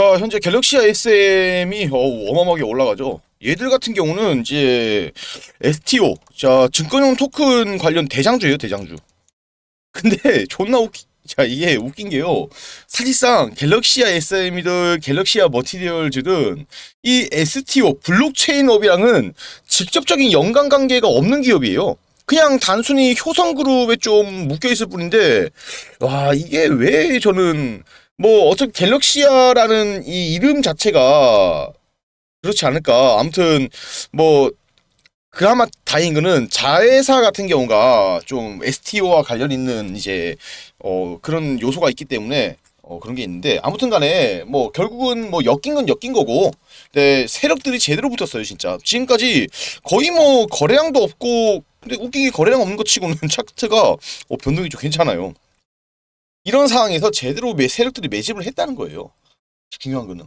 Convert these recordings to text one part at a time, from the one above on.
자, 현재 갤럭시아 SM이 어, 어마어마하게 올라가죠. 얘들 같은 경우는 이제 STO, 자, 증권형 토큰 관련 대장주예요, 대장주. 근데 존나 웃기, 자, 이게 웃긴 게요. 사실상 갤럭시아 SM이들, 갤럭시아 머티리얼즈든 이 STO, 블록체인업이랑은 직접적인 연관 관계가 없는 기업이에요. 그냥 단순히 효성그룹에 좀 묶여있을 뿐인데, 와, 이게 왜 저는 뭐 어차피 갤럭시아라는 이 이름 자체가 그렇지 않을까. 아무튼 뭐 그나마 다행인 거는 자회사 같은 경우가 좀 STO와 관련 있는 이제 어 그런 요소가 있기 때문에 어 그런 게 있는데 아무튼 간에 뭐 결국은 뭐 엮인 건 엮인 거고 근데 세력들이 제대로 붙었어요 진짜 지금까지 거의 뭐 거래량도 없고 근데 웃긴 게 거래량 없는 것 치고는 차트가 어 변동이 좀 괜찮아요 이런 상황에서 제대로 매, 세력들이 매집을 했다는 거예요. 중요한 거는.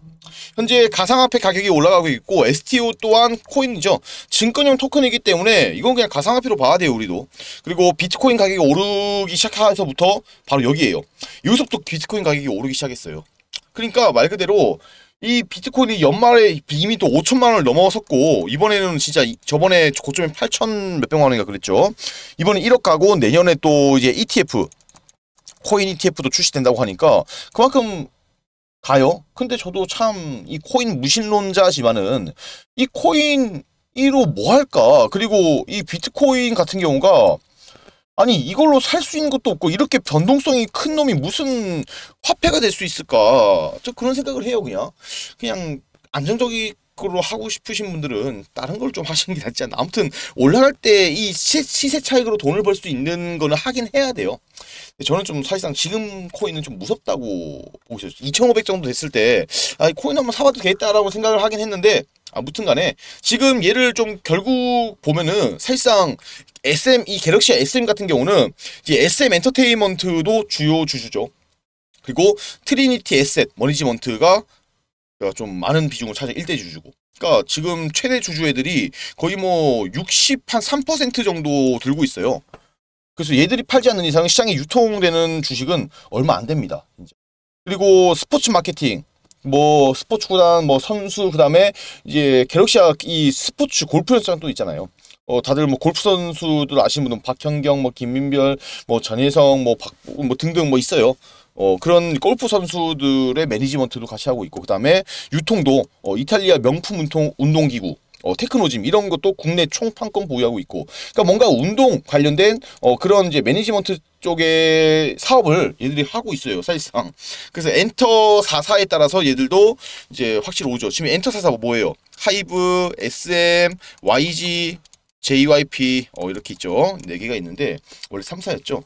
현재 가상화폐 가격이 올라가고 있고 STO 또한 코인이죠. 증권형 토큰이기 때문에 이건 그냥 가상화폐로 봐야 돼요 우리도. 그리고 비트코인 가격이 오르기 시작해서부터 바로 여기에요. 여기서부터 비트코인 가격이 오르기 시작했어요. 그러니까 말 그대로 이 비트코인이 연말에 이미 또 5천만 원을 넘어섰고 이번에는 진짜 저번에 고점이 8천 몇백만 원인가 그랬죠. 이번에 1억 가고 내년에 또 이제 ETF 코인 ETF도 출시된다고 하니까 그만큼 가요. 근데 저도 참 이 코인 무신론자지만은 이 코인 1로 뭐 할까? 그리고 이 비트코인 같은 경우가 아니 이걸로 살 수 있는 것도 없고 이렇게 변동성이 큰 놈이 무슨 화폐가 될 수 있을까? 저 그런 생각을 해요 그냥 그냥 안정적인 거로 하고 싶으신 분들은 다른 걸 좀 하시는 게 낫지 않나. 아무튼 올라갈 때 이 시세 차익으로 돈을 벌 수 있는 거는 하긴 해야 돼요. 저는 좀 사실상 지금 코인은 좀 무섭다고 보고 있어요. 2,500 정도 됐을 때 아, 코인 한번 사봐도 되겠다라고 생각을 하긴 했는데 아무튼 간에 지금 얘를 좀 결국 보면은 사실상 SM 이 갤럭시 SM 같은 경우는 이제 SM 엔터테인먼트도 주요 주주죠. 그리고 트리니티 에셋 매니지먼트가 좀 많은 비중을 차지 1대 주주고. 그러니까 지금 최대 주주 애들이 거의 뭐 60, 한 3% 정도 들고 있어요. 그래서 얘들이 팔지 않는 이상 시장에 유통되는 주식은 얼마 안 됩니다. 이제. 그리고 스포츠 마케팅, 뭐 스포츠 구단, 뭐 선수 그다음에 이제 갤럭시아 이 스포츠 골프 연장도 있잖아요. 어 다들 뭐 골프 선수들 아시는 분은 박현경, 뭐 김민별, 뭐 전혜성, 뭐박뭐 뭐 등등 뭐 있어요. 어, 그런 골프 선수들의 매니지먼트도 같이 하고 있고, 그 다음에 유통도, 어, 이탈리아 명품 운동, 운동기구, 어, Technogym 이런 것도 국내 총판권 보유하고 있고 그러니까 뭔가 운동 관련된 어, 그런 이제 매니지먼트 쪽의 사업을 얘들이 하고 있어요 사실상. 그래서 엔터 4사에 따라서 얘들도 이제 확실히 오죠. 지금 엔터 44 뭐예요? 하이브 SM YG JYP 어, 이렇게 있죠 4개가 있는데 원래 3사였죠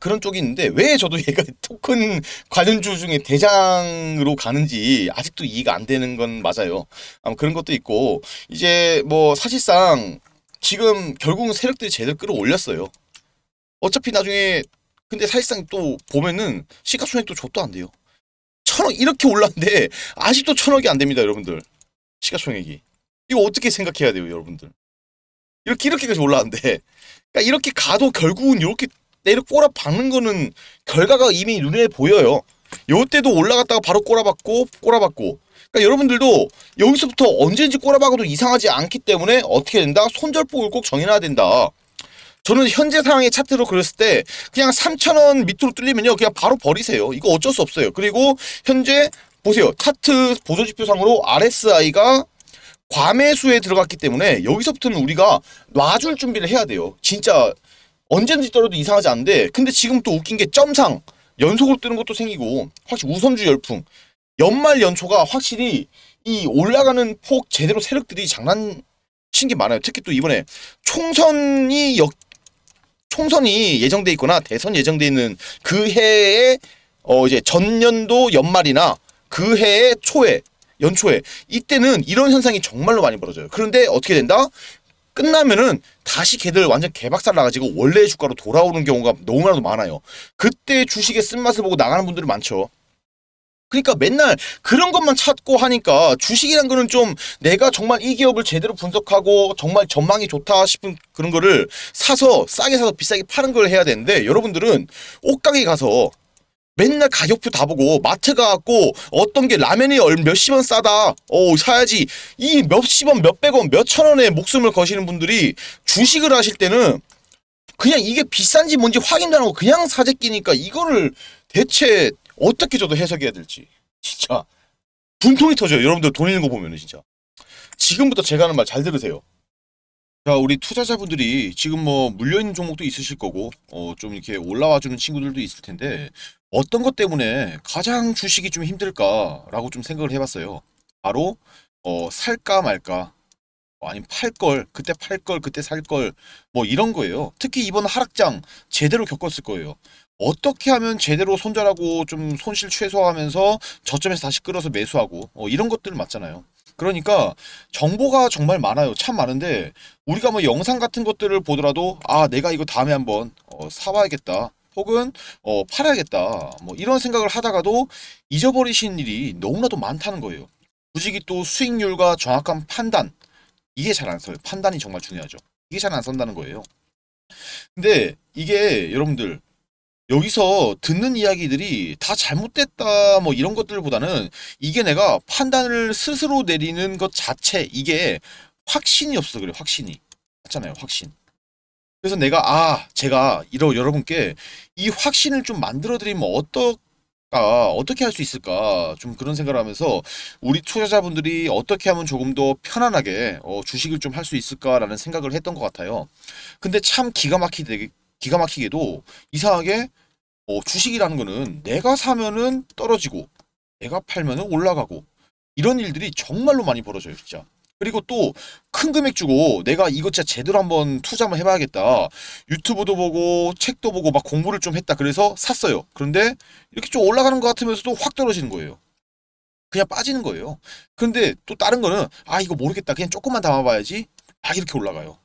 그런 쪽이 있는데 왜 저도 얘가 토큰 관련주 중에 대장으로 가는지 아직도 이해가 안 되는 건 맞아요. 아마 그런 것도 있고 이제 뭐 사실상 지금 결국은 세력들이 제대로 끌어올렸어요. 어차피 나중에 근데 사실상 또 보면은 시가총액도 줬도 안 돼요. 천억 이렇게 올랐는데 아직도 천억이 안 됩니다, 여러분들. 시가총액이. 이거 어떻게 생각해야 돼요, 여러분들? 이렇게 이렇게까지 올라왔는데, 그러니까 이렇게 가도 결국은 이렇게 때려 꼬라 박는 거는 결과가 이미 눈에 보여요. 요때도 올라갔다가 바로 꼬라박고 꼬라박고 그러니까 여러분들도 여기서부터 언제든지 꼬라박아도 이상하지 않기 때문에 어떻게 된다? 손절폭을 꼭 정해놔야 된다. 저는 현재 상황의 차트로 그렸을 때 그냥 3,000원 밑으로 뚫리면요. 그냥 바로 버리세요. 이거 어쩔 수 없어요. 그리고 현재 보세요. 차트 보조지표상으로 RSI가 과매수에 들어갔기 때문에 여기서부터는 우리가 놔줄 준비를 해야 돼요. 진짜 언제든지 떨어도 이상하지 않은데 근데 지금 또 웃긴 게 점상 연속으로 뜨는 것도 생기고 확실히 우선주 열풍 연말 연초가 확실히 이 올라가는 폭 제대로 세력들이 장난친 게 많아요. 특히 또 이번에 총선이 역 총선이 예정돼 있거나 대선 예정돼 있는 그 해에 어 이제 전년도 연말이나 그 해의 초에 연초에 이때는 이런 현상이 정말로 많이 벌어져요. 그런데 어떻게 된다? 끝나면은 다시 걔들 완전 개박살 나가지고 원래의 주가로 돌아오는 경우가 너무나도 많아요. 그때 주식의 쓴맛을 보고 나가는 분들이 많죠. 그러니까 맨날 그런 것만 찾고 하니까 주식이란 거는 좀 내가 정말 이 기업을 제대로 분석하고 정말 전망이 좋다 싶은 그런 거를 사서 싸게 사서 비싸게 파는 걸 해야 되는데 여러분들은 옷가게 가서 맨날 가격표 다 보고 마트 가갖고 어떤 게 라면이 얼 몇십 원 싸다. 어 사야지. 이 몇십 원 몇백 원 몇천 원에 목숨을 거시는 분들이 주식을 하실 때는 그냥 이게 비싼지 뭔지 확인도 안 하고 그냥 사재 끼니까 이거를 대체 어떻게 저도 해석해야 될지. 진짜. 분통이 터져요. 여러분들 돈 있는 거 보면은 진짜. 지금부터 제가 하는 말 잘 들으세요 자, 우리 투자자분들이 지금 뭐 물려있는 종목도 있으실 거고, 어, 좀 이렇게 올라와 주는 친구들도 있을 텐데, 어떤 것 때문에 가장 주식이 좀 힘들까라고 좀 생각을 해봤어요. 바로, 어, 살까 말까, 어, 아니면 팔 걸, 그때 팔 걸, 그때 살 걸, 뭐 이런 거예요. 특히 이번 하락장 제대로 겪었을 거예요. 어떻게 하면 제대로 손절하고 좀 손실 최소화하면서 저점에서 다시 끌어서 매수하고, 어, 이런 것들 맞잖아요. 그러니까 정보가 정말 많아요. 참 많은데 우리가 뭐 영상 같은 것들을 보더라도 아 내가 이거 다음에 한번 어, 사봐야겠다. 혹은 어, 팔아야겠다. 뭐 이런 생각을 하다가도 잊어버리신 일이 너무나도 많다는 거예요. 굳이 또 수익률과 정확한 판단 이게 잘 안 써요. 판단이 정말 중요하죠. 이게 잘안 쓴다는 거예요. 근데 이게 여러분들 여기서 듣는 이야기들이 다 잘못됐다 뭐 이런 것들보다는 이게 내가 판단을 스스로 내리는 것 자체 이게 확신이 없어 그래 확신이. 맞잖아요 확신. 그래서 내가 아 제가 이러 여러분께 이 확신을 좀 만들어 드리면 어떨까 어떻게 할 수 있을까 좀 그런 생각을 하면서 우리 투자자분들이 어떻게 하면 조금 더 편안하게 어, 주식을 좀 할 수 있을까라는 생각을 했던 것 같아요. 근데 참 기가 막히게 기가 막히게도 이상하게 어, 주식이라는 거는 내가 사면은 떨어지고 내가 팔면은 올라가고 이런 일들이 정말로 많이 벌어져요 진짜. 그리고 또 큰 금액 주고 내가 이거 진짜 제대로 한번 투자 한번 해봐야겠다. 유튜브도 보고 책도 보고 막 공부를 좀 했다. 그래서 샀어요. 그런데 이렇게 좀 올라가는 것 같으면서도 확 떨어지는 거예요. 그냥 빠지는 거예요. 근데 또 다른 거는 아 이거 모르겠다. 그냥 조금만 담아봐야지. 막 이렇게 올라가요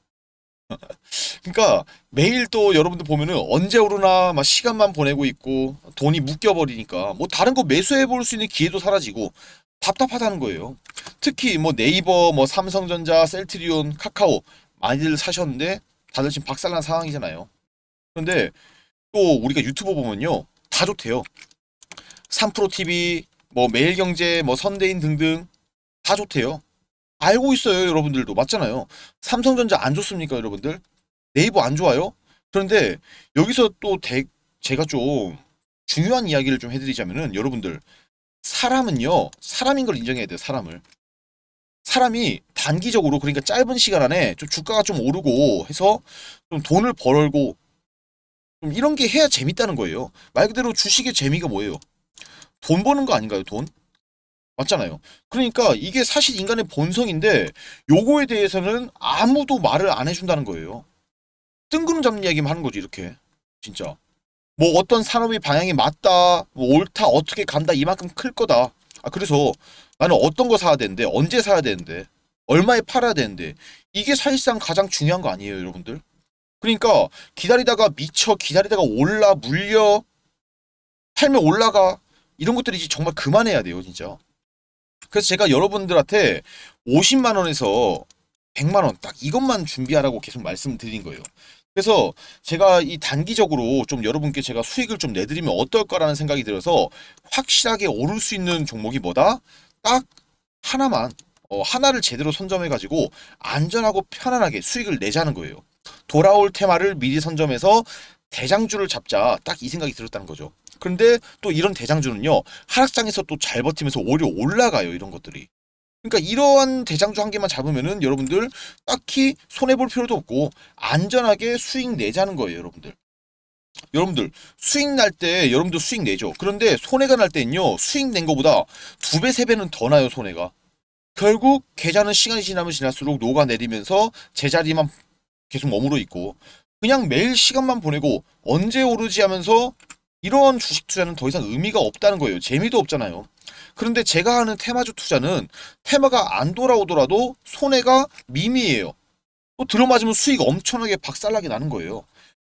그러니까 매일 또 여러분들 보면은 언제 오르나 막 시간만 보내고 있고 돈이 묶여버리니까 뭐 다른 거 매수해 볼 수 있는 기회도 사라지고 답답하다는 거예요. 특히 뭐 네이버, 뭐 삼성전자, 셀트리온, 카카오 많이들 사셨는데 다들 지금 박살난 상황이잖아요. 그런데 또 우리가 유튜브 보면요 다 좋대요. 3프로TV, 뭐 매일경제, 뭐 선대인 등등 다 좋대요. 알고 있어요, 여러분들도. 맞잖아요. 삼성전자 안 좋습니까, 여러분들? 네이버 안 좋아요? 그런데 여기서 또 대, 제가 좀 중요한 이야기를 좀 해드리자면은 여러분들 사람은요 사람인 걸 인정해야 돼요 사람을 사람이 단기적으로 그러니까 짧은 시간 안에 좀 주가가 좀 오르고 해서 좀 돈을 벌고 좀 이런 게 해야 재밌다는 거예요 말 그대로 주식의 재미가 뭐예요 돈 버는 거 아닌가요 돈 맞잖아요. 그러니까 이게 사실 인간의 본성인데 요거에 대해서는 아무도 말을 안 해준다는 거예요. 뜬구름 잡는 이야기만 하는 거지 이렇게 진짜. 뭐 어떤 산업의 방향이 맞다, 뭐 옳다, 어떻게 간다 이만큼 클 거다. 아 그래서 나는 어떤 거 사야 되는데 언제 사야 되는데 얼마에 팔아야 되는데 이게 사실상 가장 중요한 거 아니에요 여러분들? 그러니까 기다리다가 미쳐 기다리다가 올라 물려 팔면 올라가 이런 것들이 이제 정말 그만해야 돼요 진짜. 그래서 제가 여러분들한테 50만 원에서 100만 원 딱 이것만 준비하라고 계속 말씀드린 거예요. 그래서 제가 이 단기적으로 좀 여러분께 제가 수익을 좀 내드리면 어떨까라는 생각이 들어서 확실하게 오를 수 있는 종목이 뭐다? 딱 하나만 어, 하나를 제대로 선점해가지고 안전하고 편안하게 수익을 내자는 거예요. 돌아올 테마를 미리 선점해서 대장주를 잡자 딱 이 생각이 들었다는 거죠. 그런데 또 이런 대장주는요 하락장에서 또 잘 버티면서 오히려 올라가요 이런 것들이. 그러니까 이러한 대장주 한 개만 잡으면은 여러분들 딱히 손해 볼 필요도 없고 안전하게 수익 내자는 거예요 여러분들. 여러분들 수익 날 때 여러분들 수익 내죠. 그런데 손해가 날 때는요 수익 낸 거보다 두 배 세 배는 더 나요 손해가. 결국 계좌는 시간이 지나면 지날수록 녹아내리면서 제자리만 계속 머무르 있고 그냥 매일 시간만 보내고 언제 오르지 하면서 이런 주식 투자는 더 이상 의미가 없다는 거예요. 재미도 없잖아요. 그런데 제가 하는 테마주 투자는 테마가 안 돌아오더라도 손해가 미미해요. 또 들어맞으면 수익 엄청나게 박살나게 나는 거예요.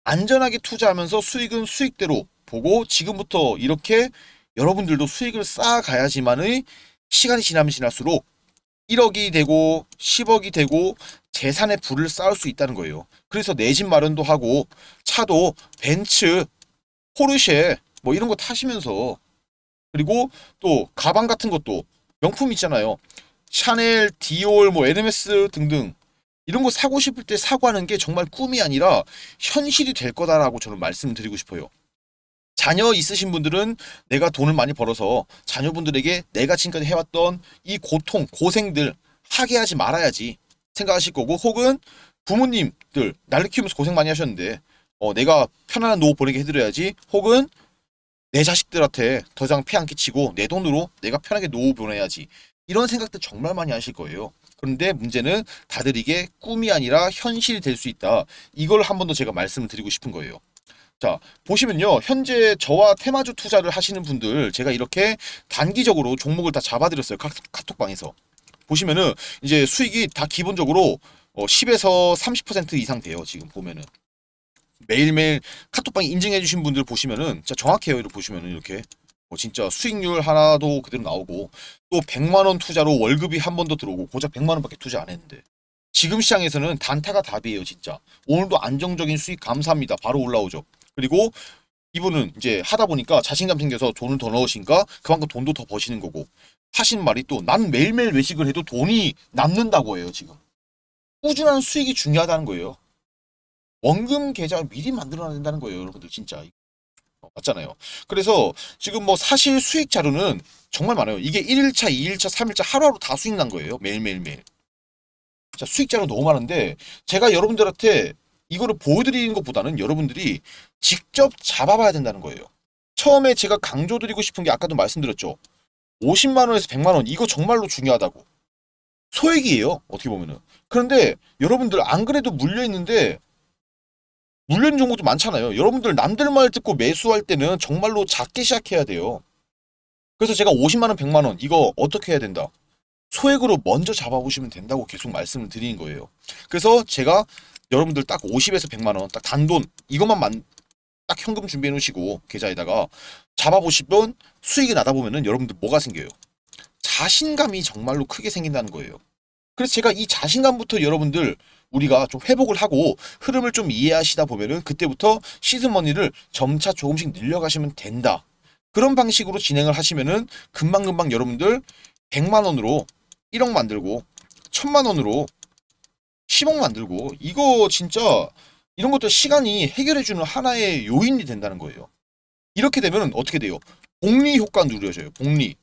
안전하게 투자하면서 수익은 수익대로 보고 지금부터 이렇게 여러분들도 수익을 쌓아가야지만의 시간이 지나면 지날수록 1억이 되고 10억이 되고 재산의 부를 쌓을 수 있다는 거예요. 그래서 내 집 마련도 하고 차도 벤츠 포르쉐 뭐 이런 거 타시면서 그리고 또 가방 같은 것도 명품 있잖아요. 샤넬, 디올, 뭐 에르메스 등등 이런 거 사고 싶을 때 사고 하는 게 정말 꿈이 아니라 현실이 될 거다라고 저는 말씀드리고 싶어요. 자녀 있으신 분들은 내가 돈을 많이 벌어서 자녀분들에게 내가 지금까지 해왔던 이 고통, 고생들 하게 하지 말아야지 생각하실 거고 혹은 부모님들 나를 키우면서 고생 많이 하셨는데 어, 내가 편안한 노후 보내게 해드려야지 혹은 내 자식들한테 더 이상 피안 끼치고 내 돈으로 내가 편하게 노후 보내야지 이런 생각들 정말 많이 하실 거예요. 그런데 문제는 다들 이게 꿈이 아니라 현실이 될 수 있다. 이걸 한 번 더 제가 말씀을 드리고 싶은 거예요. 자, 보시면요. 현재 저와 테마주 투자를 하시는 분들 제가 이렇게 단기적으로 종목을 다 잡아드렸어요. 카, 카톡방에서. 보시면은 이제 수익이 다 기본적으로 어, 10에서 30% 이상 돼요. 지금 보면은. 매일매일 카톡방 인증해 주신 분들 보시면은 진짜 정확해요. 이렇게 보시면은 이렇게. 뭐 진짜 수익률 하나도 그대로 나오고 또 100만 원 투자로 월급이 한 번 더 들어오고 고작 100만 원밖에 투자 안 했는데. 지금 시장에서는 단타가 답이에요 진짜. 오늘도 안정적인 수익 감사합니다. 바로 올라오죠. 그리고 이분은 이제 하다 보니까 자신감 생겨서 돈을 더 넣으신가? 그만큼 돈도 더 버시는 거고. 하신 말이 또 난 매일매일 외식을 해도 돈이 남는다고 해요 지금. 꾸준한 수익이 중요하다는 거예요 원금 계좌 미리 만들어놔야 된다는 거예요 여러분들 진짜 어, 맞잖아요 그래서 지금 뭐 사실 수익 자료는 정말 많아요 이게 1일차 2일차 3일차 하루하루 다 수익 난 거예요 매일매일매일 자 수익 자료 너무 많은데 제가 여러분들한테 이거를 보여드리는 것보다는 여러분들이 직접 잡아봐야 된다는 거예요. 처음에 제가 강조드리고 싶은 게 아까도 말씀드렸죠. 50만원에서 100만원 이거 정말로 중요하다고. 소액이에요. 어떻게 보면은. 그런데 여러분들 안 그래도 물려있는데 물려있는 종목도 많잖아요. 여러분들 남들 말 듣고 매수할 때는 정말로 작게 시작해야 돼요. 그래서 제가 50만원, 100만원 이거 어떻게 해야 된다? 소액으로 먼저 잡아보시면 된다고 계속 말씀을 드리는 거예요. 그래서 제가 여러분들 딱 50에서 100만 원, 딱 단돈 이것만 만, 딱 현금 준비해 놓으시고 계좌에다가 잡아보시면 수익이 나다 보면은 여러분들 뭐가 생겨요? 자신감이 정말로 크게 생긴다는 거예요. 그래서 제가 이 자신감부터 여러분들 우리가 좀 회복을 하고 흐름을 좀 이해하시다 보면은 그때부터 시드머니를 점차 조금씩 늘려가시면 된다. 그런 방식으로 진행을 하시면은 금방금방 여러분들 100만 원으로 1억 만들고 1000만 원으로 10억 만들고 이거 진짜 이런 것도 시간이 해결해주는 하나의 요인이 된다는 거예요. 이렇게 되면 어떻게 돼요? 복리 효과 누려져요. 복리.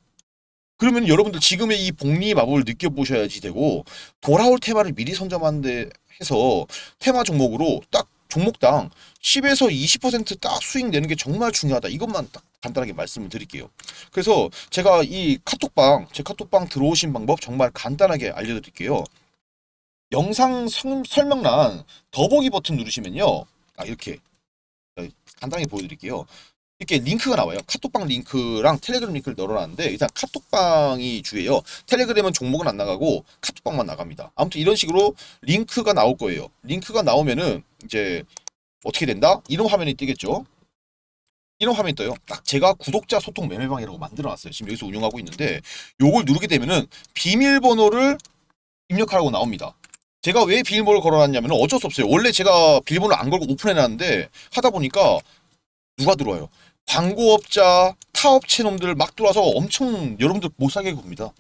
그러면 여러분들 지금의 이 복리 마법을 느껴보셔야지 되고 돌아올 테마를 미리 선점하는데 해서 테마 종목으로 딱 종목당 10에서 20%딱 수익 내는 게 정말 중요하다. 이것만 딱 간단하게 말씀을 드릴게요. 그래서 제가 이 카톡방, 제 카톡방 들어오신 방법 정말 간단하게 알려드릴게요. 영상 설명란 더보기 버튼 누르시면요. 아 이렇게 간단하게 보여드릴게요. 이렇게 링크가 나와요. 카톡방 링크랑 텔레그램 링크를 넣어놨는데 일단 카톡방이 주예요. 텔레그램은 종목은 안 나가고 카톡방만 나갑니다. 아무튼 이런 식으로 링크가 나올 거예요. 링크가 나오면은 이제 어떻게 된다? 이런 화면이 뜨겠죠. 이런 화면이 떠요. 딱 제가 구독자 소통 매매방이라고 만들어놨어요. 지금 여기서 운영하고 있는데 요걸 누르게 되면은 비밀번호를 입력하라고 나옵니다. 제가 왜 비밀번호를 걸어놨냐면 어쩔 수 없어요. 원래 제가 비밀번호를 안 걸고 오픈해놨는데 하다 보니까 누가 들어와요. 광고업자, 타업체 놈들 막 들어와서 엄청 여러분들 못 사게 굽니다.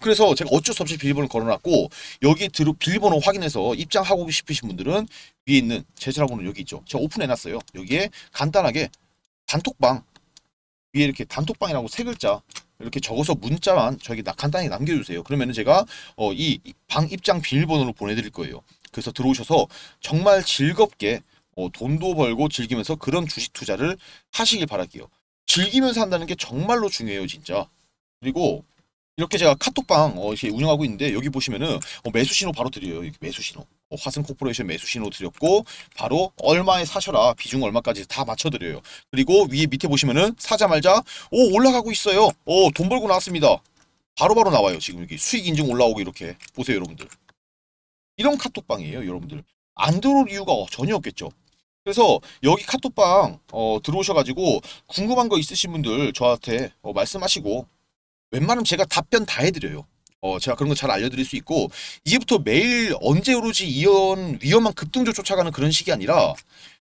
그래서 제가 어쩔 수 없이 비밀번호를 걸어놨고 여기 들어 비밀번호 확인해서 입장하고 싶으신 분들은 위에 있는 제 전화번호 여기 있죠. 제가 오픈해놨어요. 여기에 간단하게 단톡방 위에 이렇게 단톡방이라고 세 글자 이렇게 적어서 문자만 저에게 간단히 남겨주세요. 그러면 제가 어, 이 방 입장 비밀번호로 보내드릴 거예요. 그래서 들어오셔서 정말 즐겁게 어, 돈도 벌고 즐기면서 그런 주식 투자를 하시길 바랄게요. 즐기면서 한다는 게 정말로 중요해요, 진짜. 그리고 이렇게 제가 카톡방 어, 이렇게 운영하고 있는데 여기 보시면은 어, 매수 신호 바로 드려요. 매수 신호. 어, 화승 코퍼레이션 매수 신호 드렸고 바로 얼마에 사셔라 비중 얼마까지 다 맞춰 드려요. 그리고 위에 밑에 보시면은 사자 말자 오 올라가고 있어요. 오돈 벌고 나왔습니다. 바로바로 바로 나와요. 지금 여기 수익 인증 올라오고 이렇게 보세요 여러분들. 이런 카톡방이에요 여러분들. 안 들어올 이유가 전혀 없겠죠. 그래서 여기 카톡방 어, 들어오셔가지고 궁금한 거 있으신 분들 저한테 어, 말씀하시고 웬만하면 제가 답변 다 해드려요. 어, 제가 그런 거 잘 알려드릴 수 있고 이제부터 매일 언제 오르지 이런 위험한 급등조 쫓아가는 그런 식이 아니라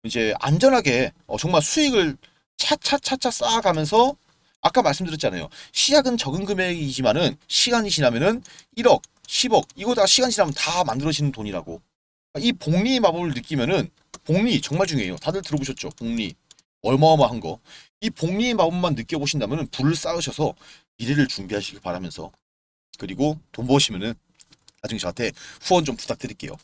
이제 안전하게 어, 정말 수익을 차차차차 쌓아가면서 아까 말씀드렸잖아요. 시작은 적은 금액이지만은 시간이 지나면은 1억, 10억 이거 다 시간 지나면 다 만들어지는 돈이라고. 이 복리 마법을 느끼면은 복리 정말 중요해요. 다들 들어보셨죠? 복리 어마어마한 거. 이 복리 마법만 느껴보신다면은 불을 쌓으셔서 미래를 준비하시길 바라면서 그리고 돈 버시면은 나중에 저한테 후원 좀 부탁드릴게요.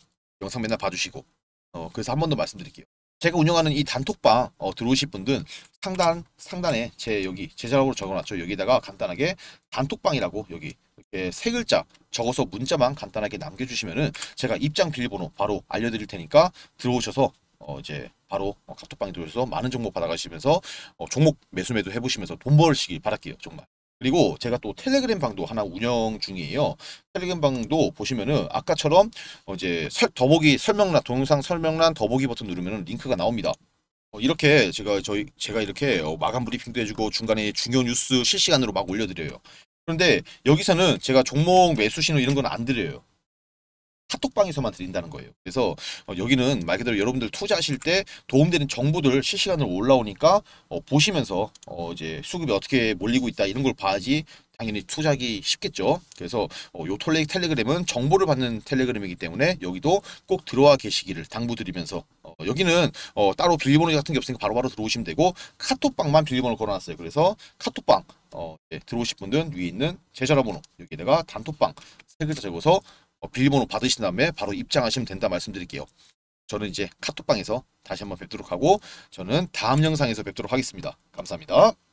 영상 맨날 봐주시고 어 그래서 한 번 더 말씀드릴게요. 제가 운영하는 이 단톡방 어, 들어오실 분들은 상단 상단에 제 여기 제자락으로 적어놨죠. 여기다가 간단하게 단톡방이라고 여기 이렇게 세 글자 적어서 문자만 간단하게 남겨주시면은 제가 입장 비밀번호 바로 알려드릴 테니까 들어오셔서 어 이제 바로 어, 카톡방에 들어오셔서 많은 정보 받아가시면서 어, 종목 매수매도 해보시면서 돈 벌시길 바랄게요 정말. 그리고 제가 또 텔레그램 방도 하나 운영 중이에요. 텔레그램 방도 보시면은 아까처럼 어 이제 설, 더보기 설명란 동영상 설명란 더보기 버튼 누르면은 링크가 나옵니다. 어, 이렇게 제가 저희 제가 이렇게 어, 마감 브리핑도 해주고 중간에 중요 뉴스 실시간으로 막 올려드려요. 그런데 여기서는 제가 종목 매수 신호 이런 건 안 드려요. 카톡방에서만 드린다는 거예요. 그래서 어, 여기는 말 그대로 여러분들 투자하실 때 도움되는 정보들 실시간으로 올라오니까 어, 보시면서 어, 이제 수급이 어떻게 몰리고 있다 이런 걸 봐야지 당연히 투자하기 쉽겠죠. 그래서 어, 요 톨레 텔레그램은 정보를 받는 텔레그램이기 때문에 여기도 꼭 들어와 계시기를 당부드리면서 어, 여기는 어, 따로 비밀번호 같은 게 없으니까 바로바로 들어오시면 되고 카톡방만 비밀번호 걸어놨어요. 그래서 카톡방 어, 예, 들어오실 분들은 위에 있는 제 전화번호 여기다가 단톡방 세 글자 적어서 어, 비밀번호 받으신 다음에 바로 입장하시면 된다 말씀드릴게요. 저는 이제 카톡방에서 다시 한번 뵙도록 하고 저는 다음 영상에서 뵙도록 하겠습니다. 감사합니다.